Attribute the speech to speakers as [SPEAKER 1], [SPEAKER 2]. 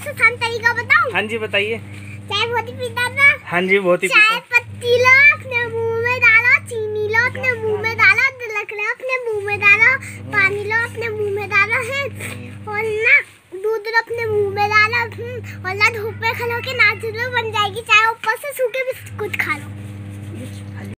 [SPEAKER 1] सबसे आसान तरीका बताऊँ?
[SPEAKER 2] हाँ जी बताइए।
[SPEAKER 1] चाय बहुत ही पीता था।
[SPEAKER 2] हाँ जी बहुत ही
[SPEAKER 1] चाय पत्ती लो अपने मुँह में डालो चीनी लो अपने मुँह में डालो अदरक लो अपने मुँह में डालो पानी लो अपने मुँह में डालो है। और ना दूध लो अपने मुँह में डालो हम्म। और ना धूप में खलो के नाच लो बन जाएगी। चाय ऊपर से सूखे बिस्कुट खा लो।